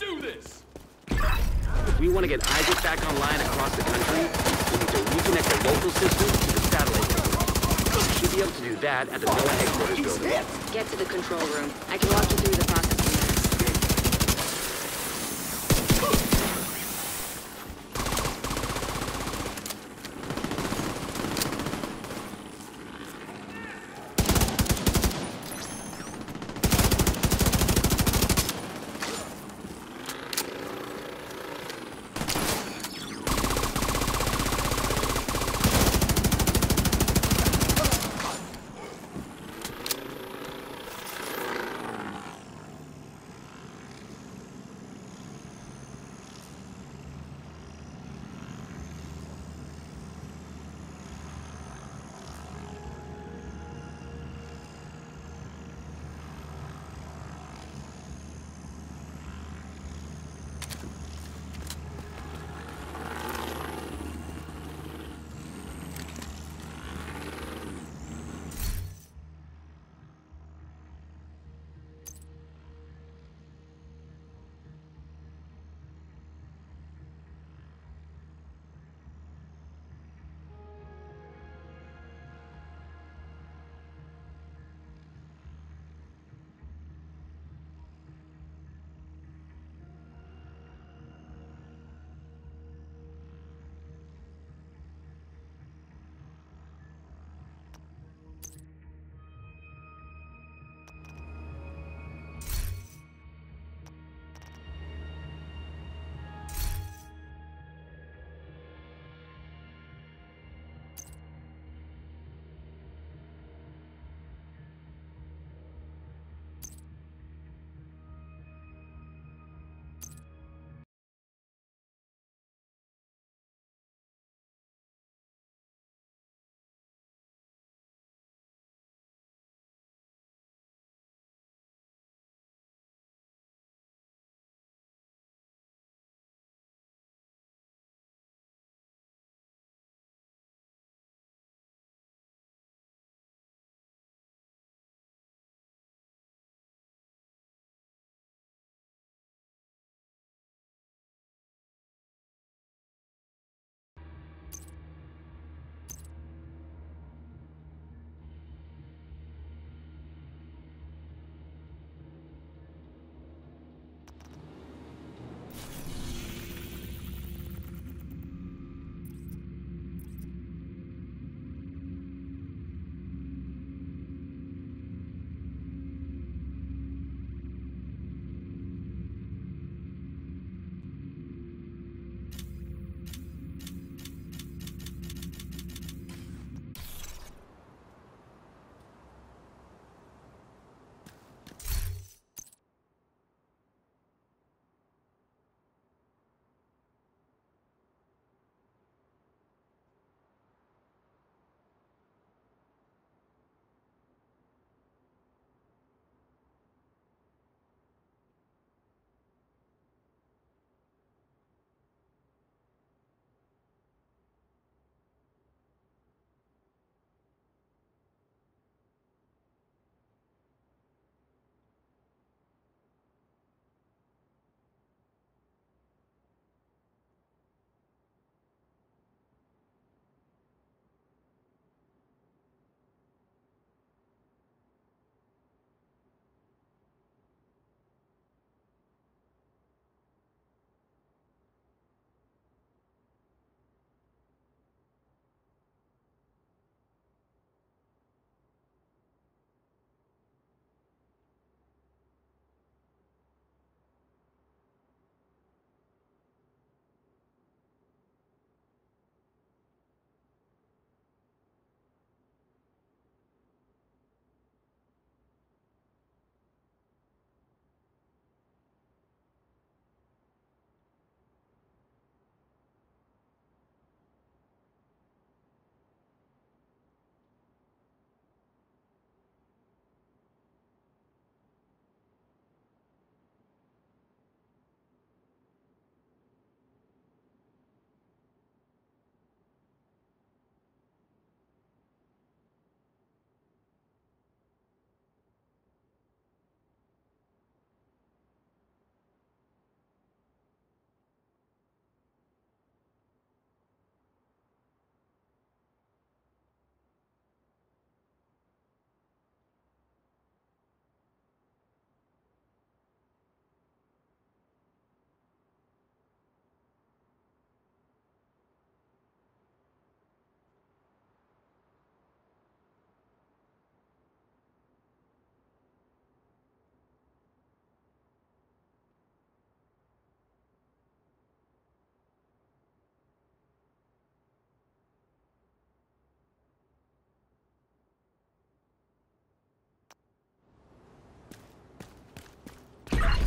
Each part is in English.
Let's do this! If we want to get ISAC back online across the country, we need to reconnect the local system to the satellite network. We should be able to do that at the NOAA headquarters building. Get to the control room. I can walk you through the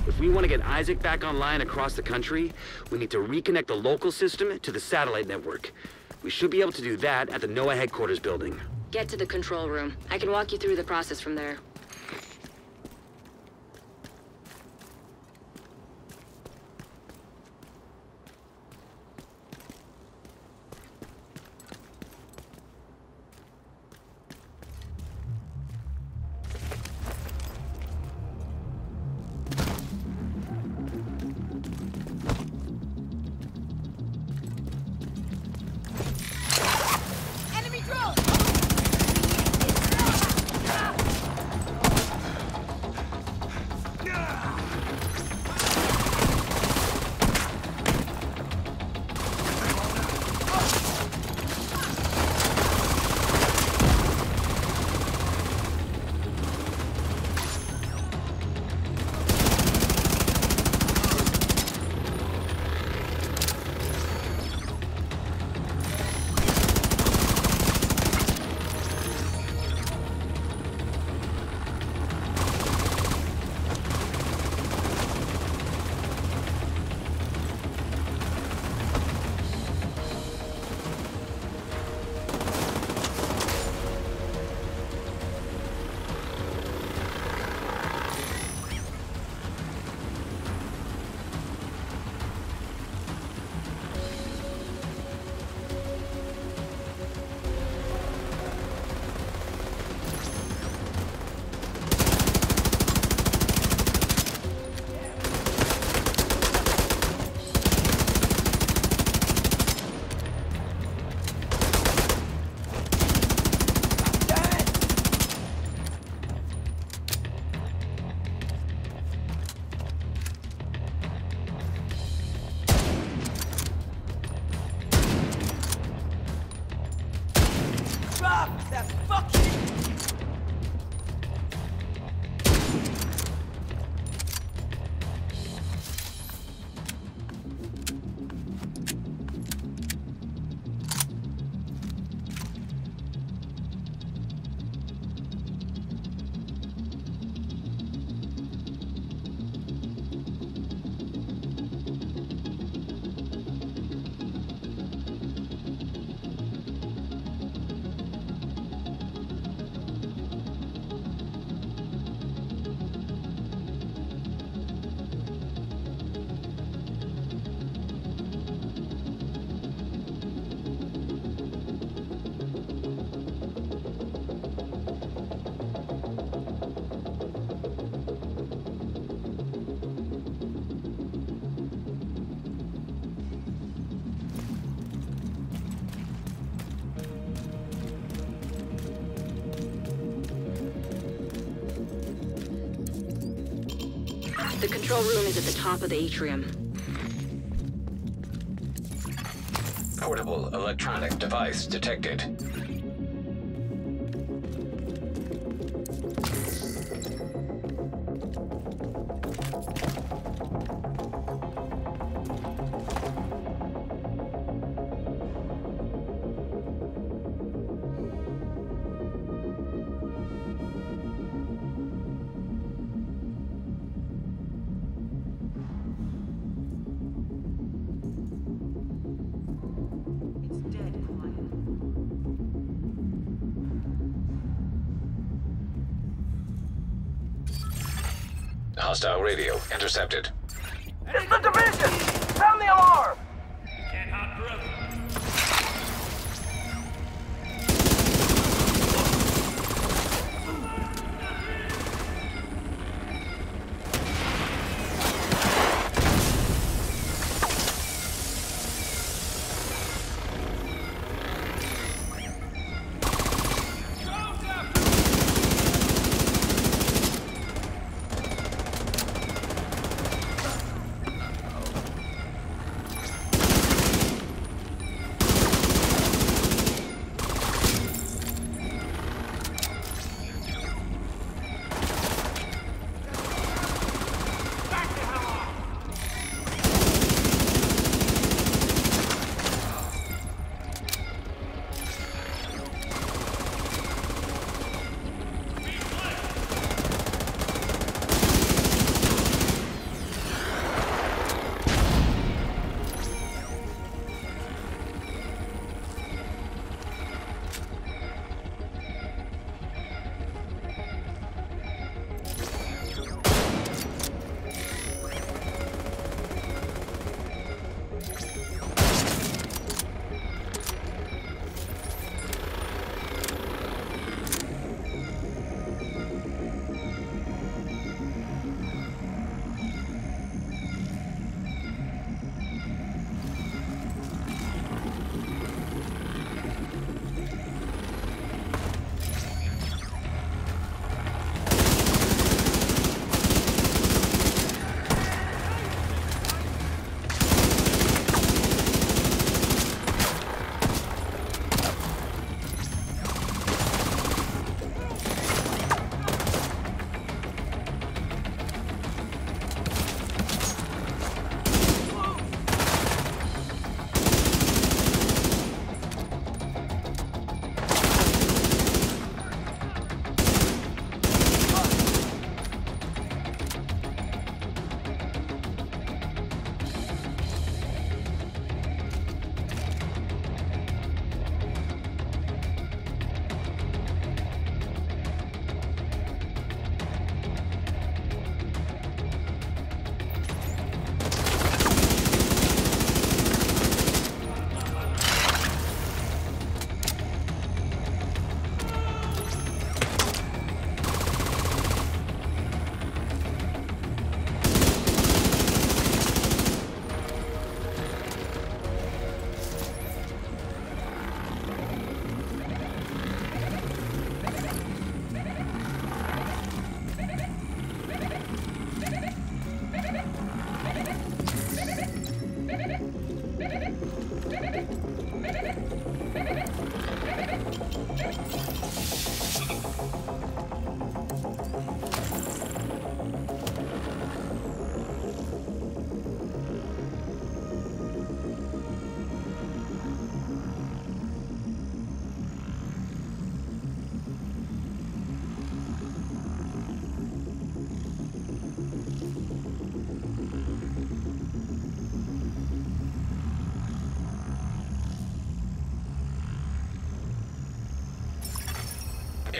If we want to get ISAC back online across the country, we need to reconnect the local system to the satellite network. We should be able to do that at the NOAA headquarters building. Get to the control room. I can walk you through the process from there. Drop that fucking... control room is at the top of the atrium. Portable electronic device detected. Hostile radio intercepted. It's the division! Sound the alarm!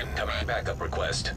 Incoming backup request.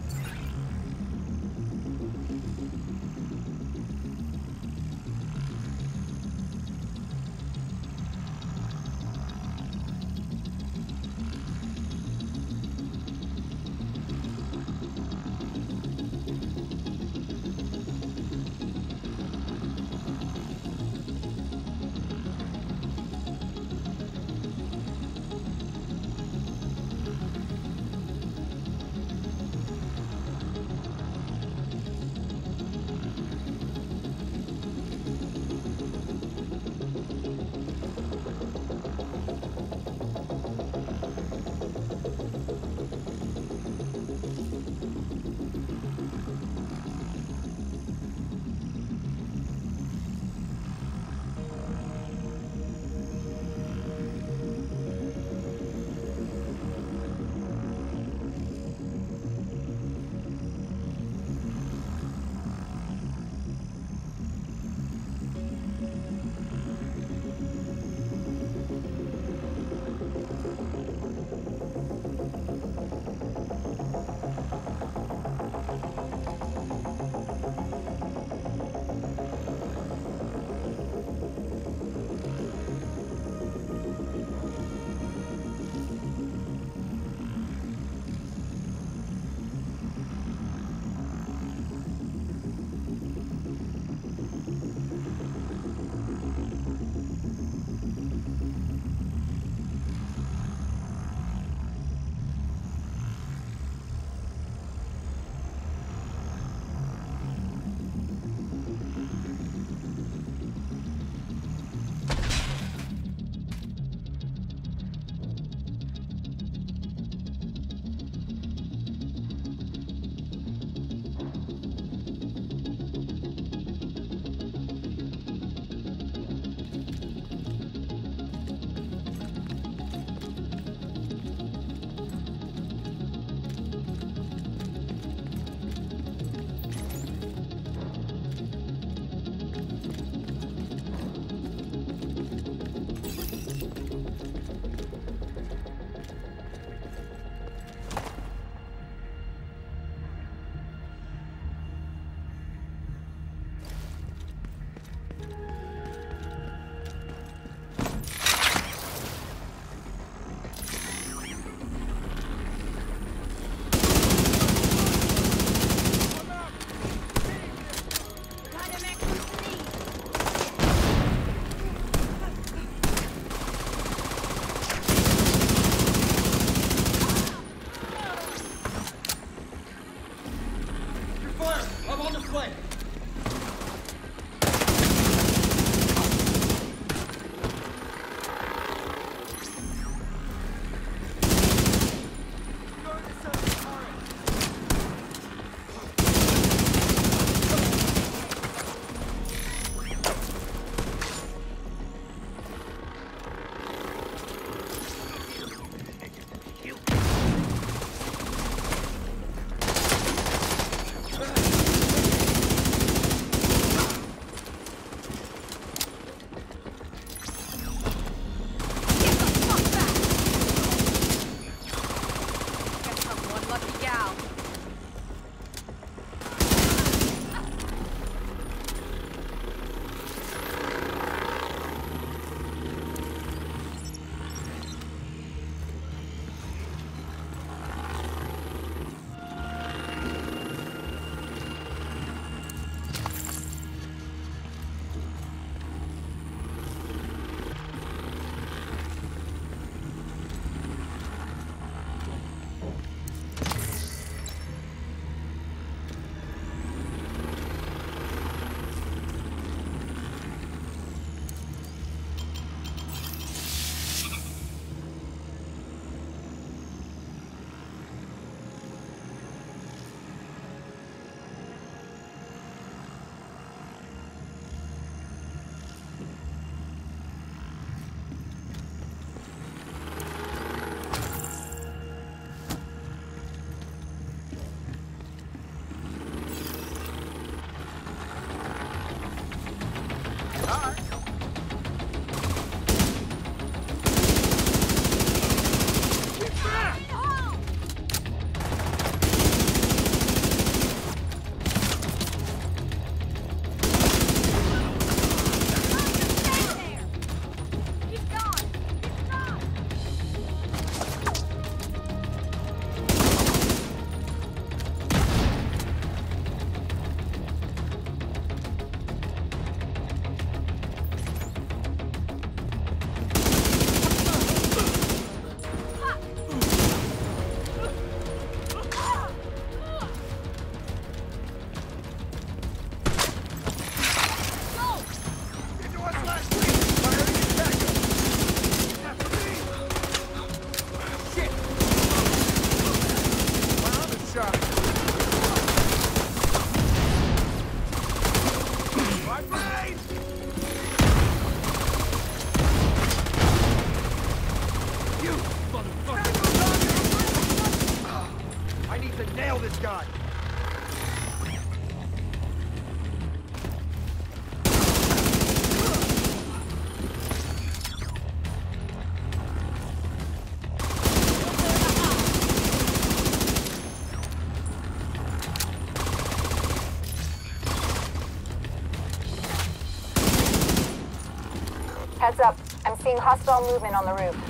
Seeing hostile movement on the roof.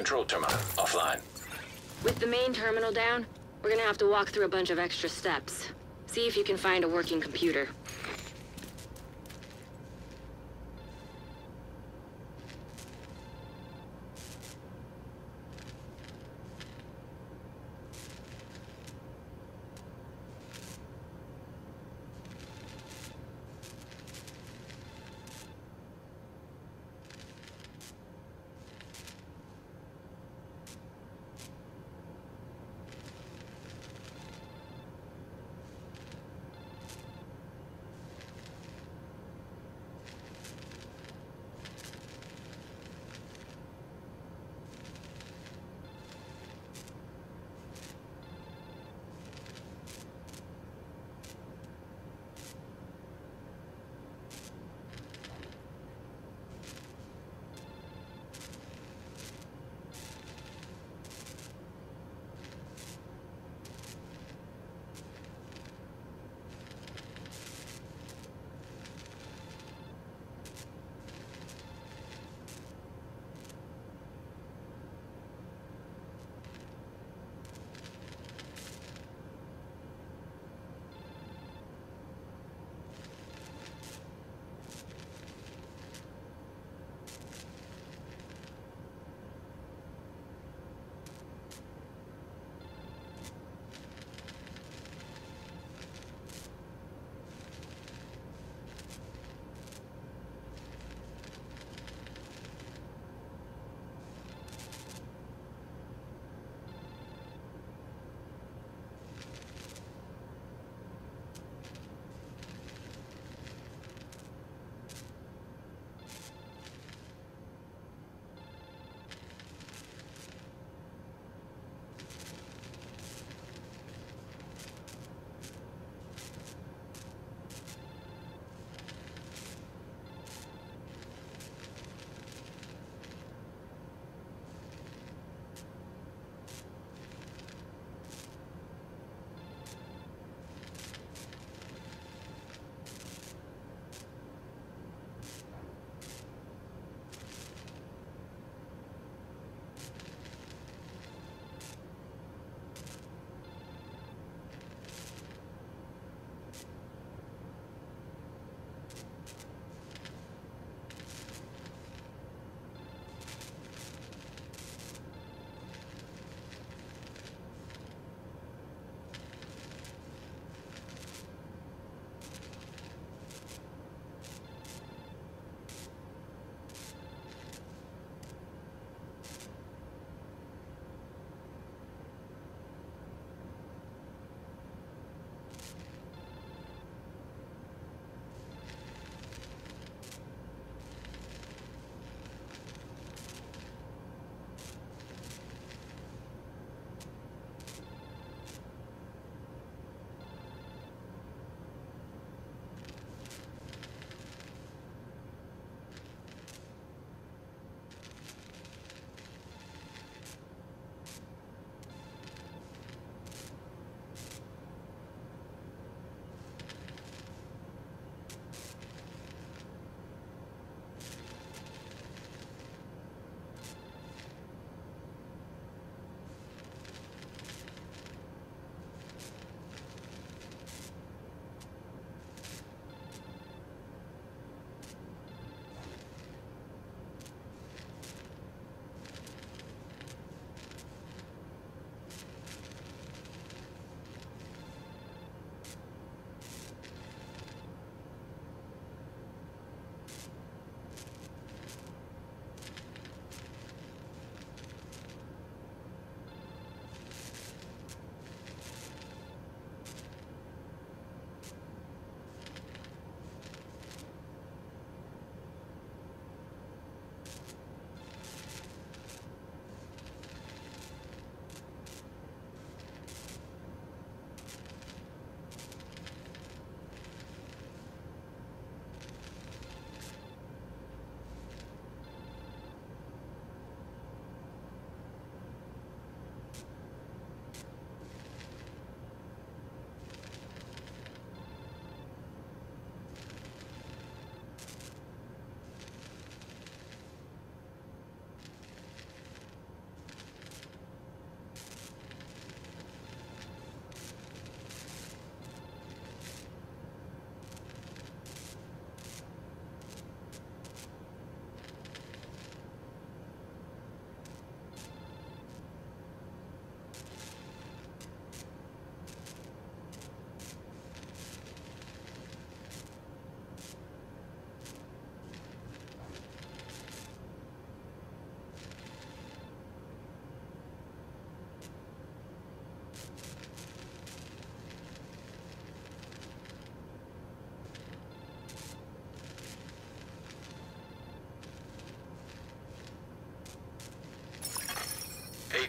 Control terminal offline. With the main terminal down, we're gonna have to walk through a bunch of extra steps. See if you can find a working computer.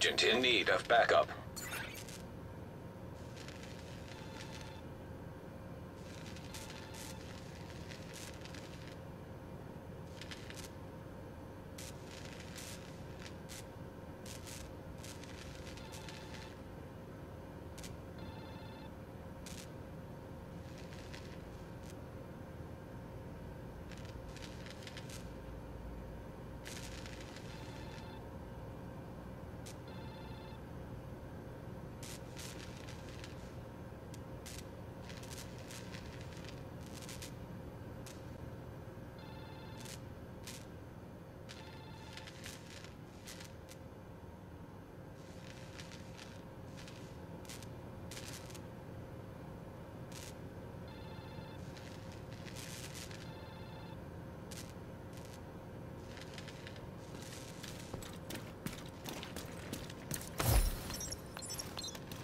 Agent in need of backup.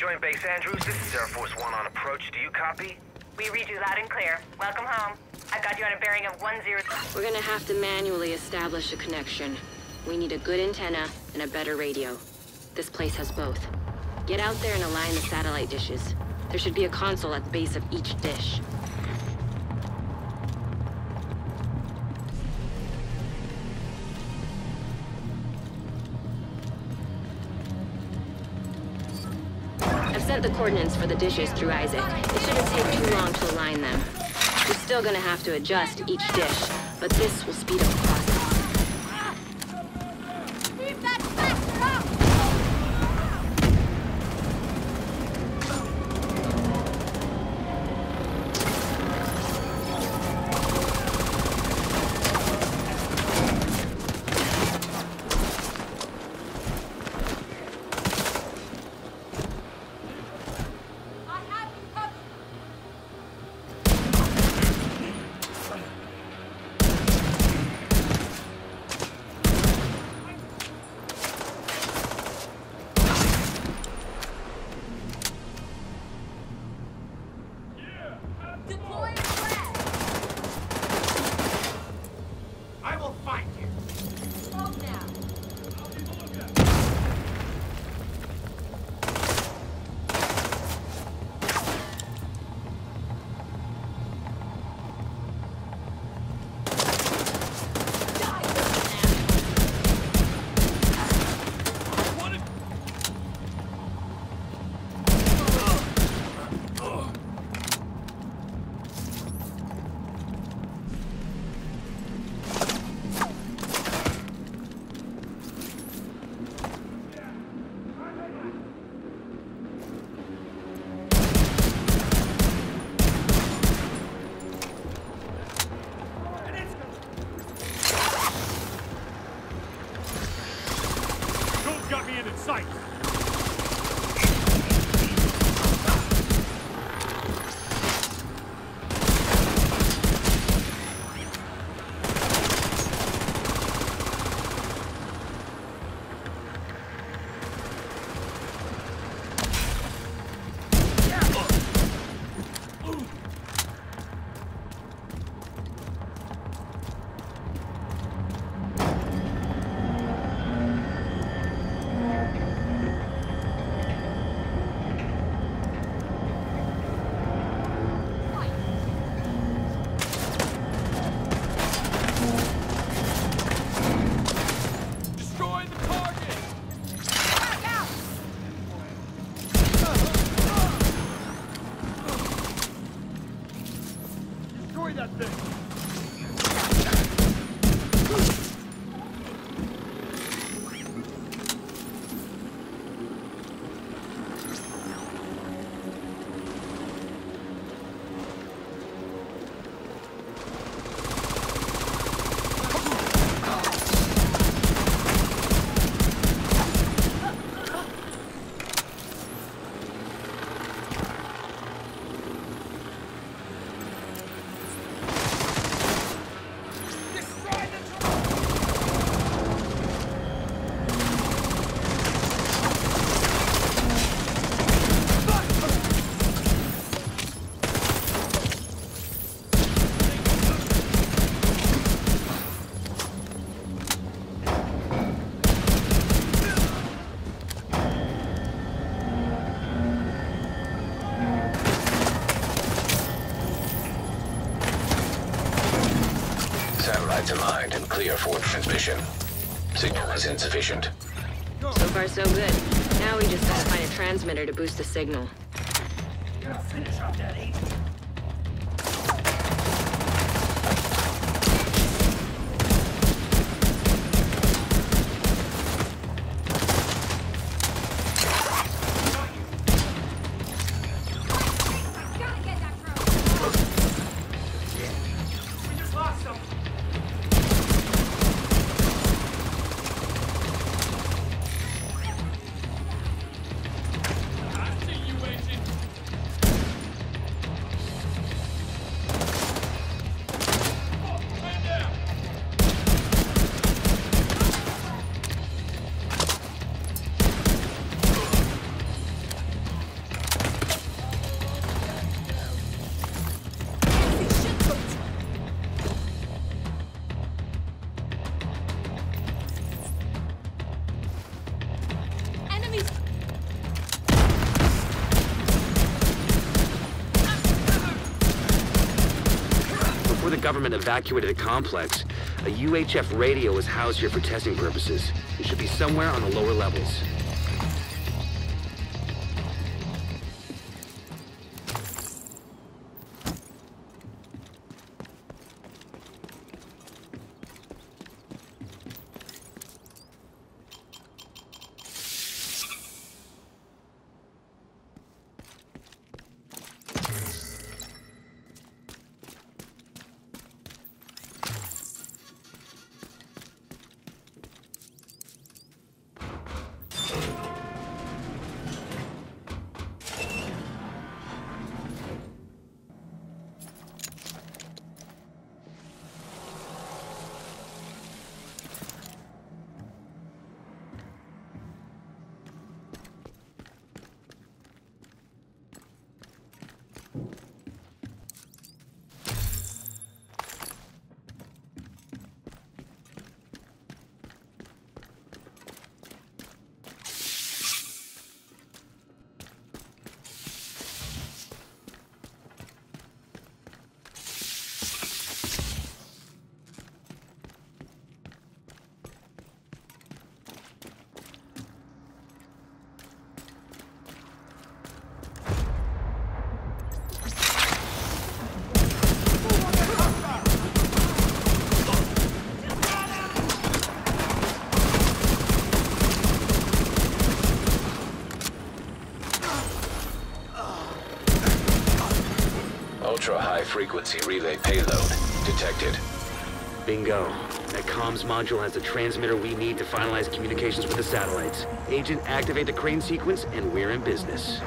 Joint Base Andrews, this is Air Force One on approach. Do you copy? We read you loud and clear. Welcome home. I've got you on a bearing of 10. We're gonna have to manually establish a connection. We need a good antenna and a better radio. This place has both. Get out there and align the satellite dishes. There should be a console at the base of each dish. Sent the coordinates for the dishes through ISAC. It shouldn't take too long to align them. We're still gonna have to adjust each dish, but this will speed up the process. Signal is insufficient. So far, so good. Now we just gotta find a transmitter to boost the signal. Government evacuated the complex, a UHF radio was housed here for testing purposes. It should be somewhere on the lower levels. Frequency relay payload detected. Bingo. That comms module has the transmitter we need to finalize communications with the satellites. Agent, activate the crane sequence, and we're in business.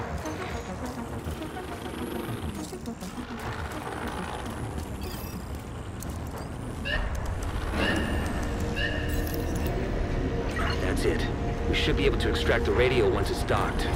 That's it. We should be able to extract the radio once it's docked.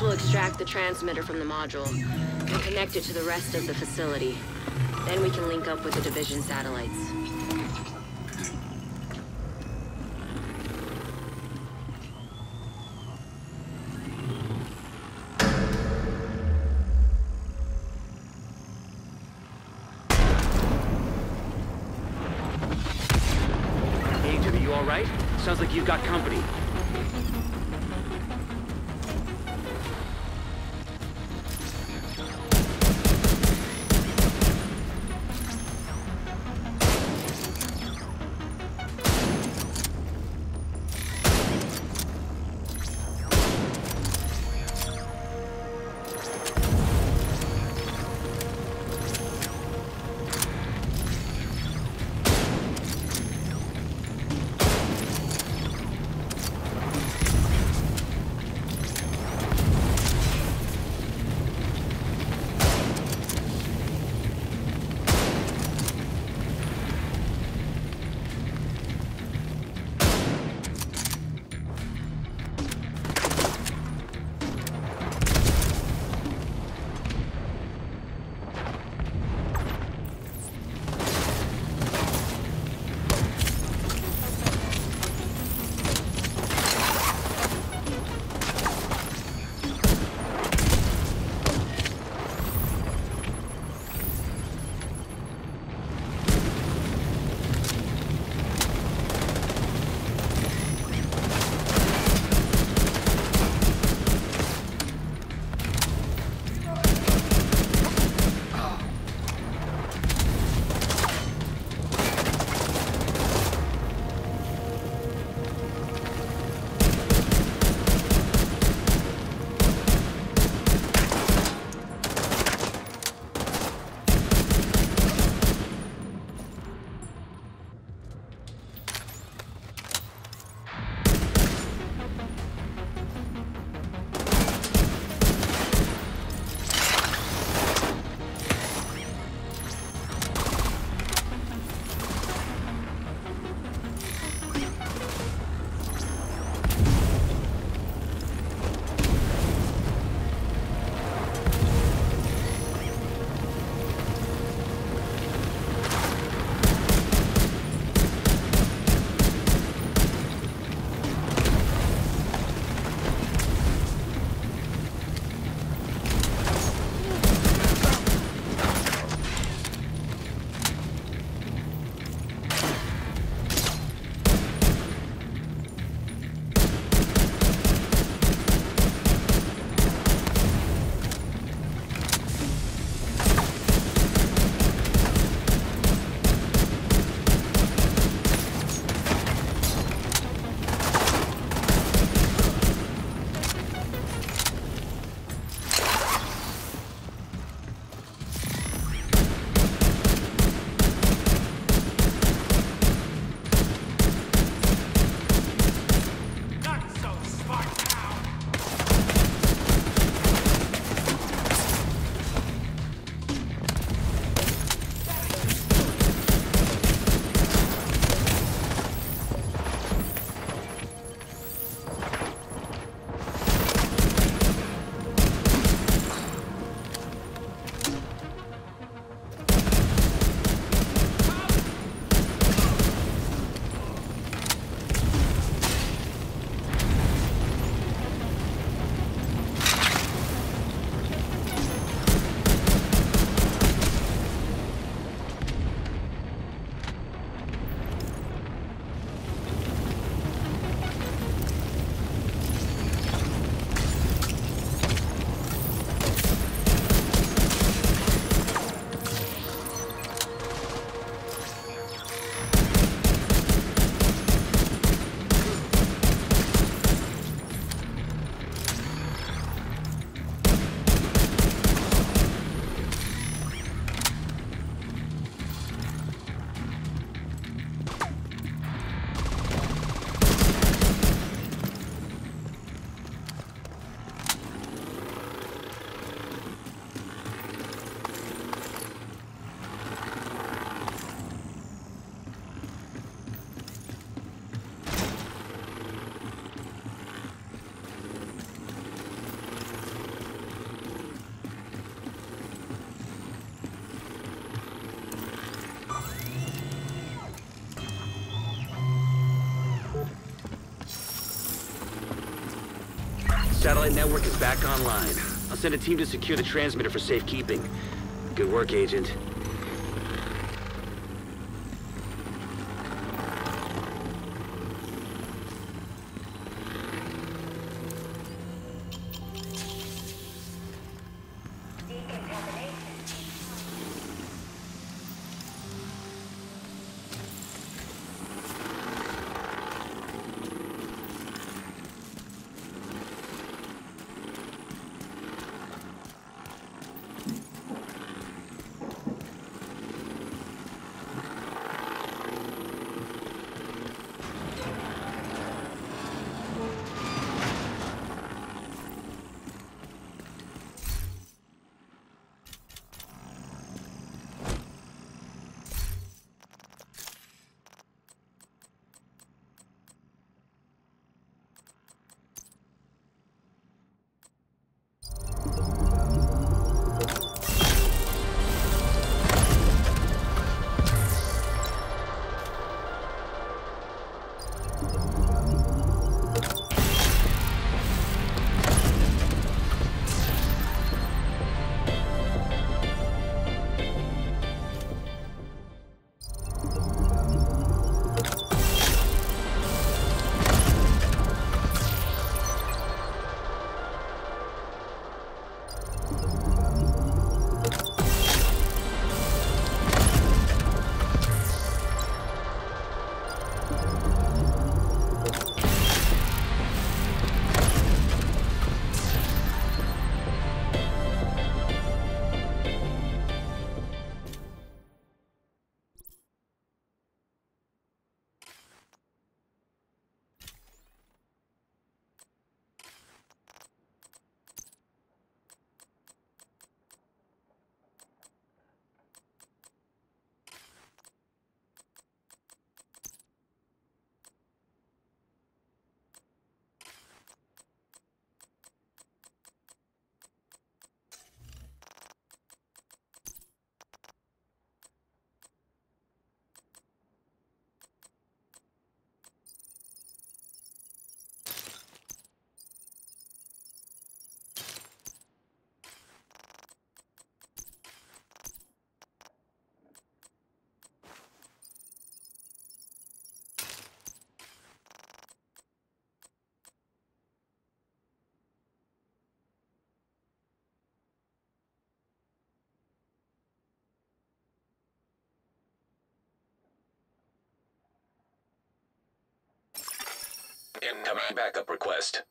Will extract the transmitter from the module and connect it to the rest of the facility. Then we can link up with the Division satellites. Satellite network is back online. I'll send a team to secure the transmitter for safekeeping. Good work, Agent. Incoming backup request.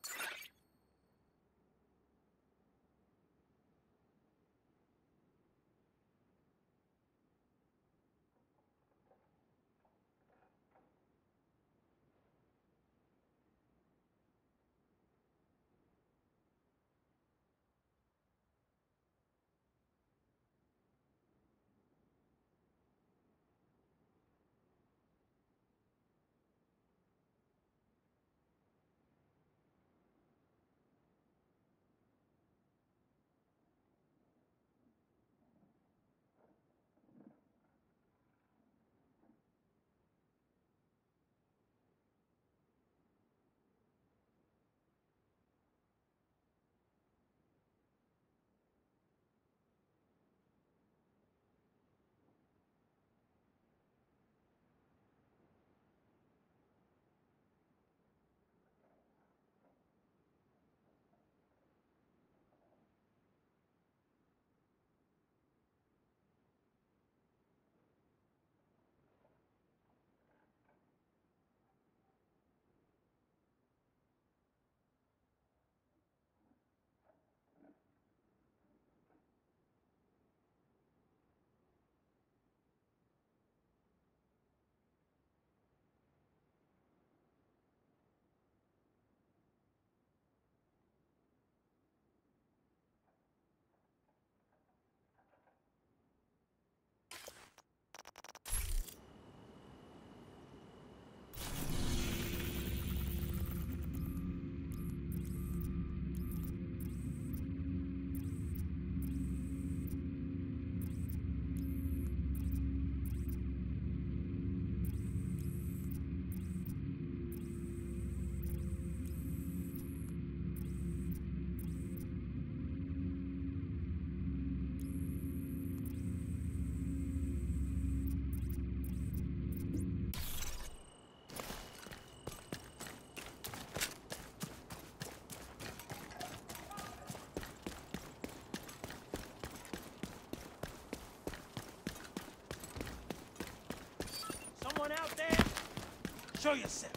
Show yourself.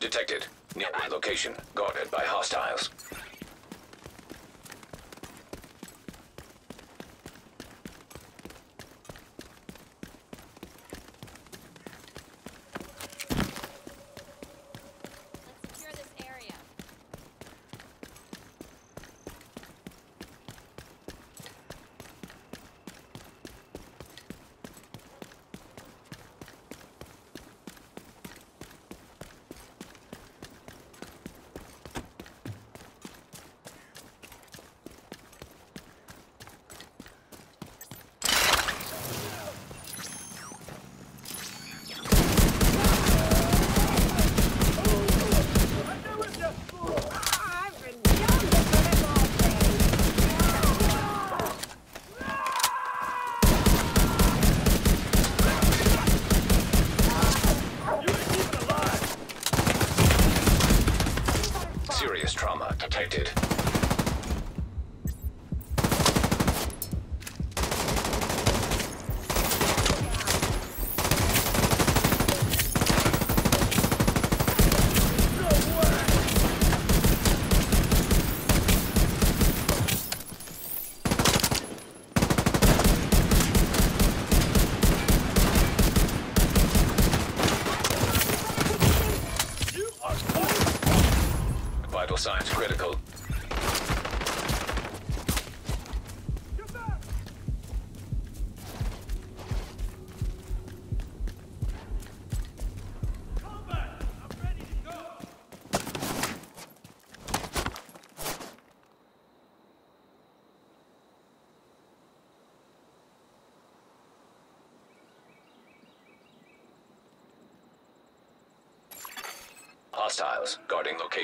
Detected. Nearby location. Guarded by hostiles.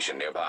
Location nearby.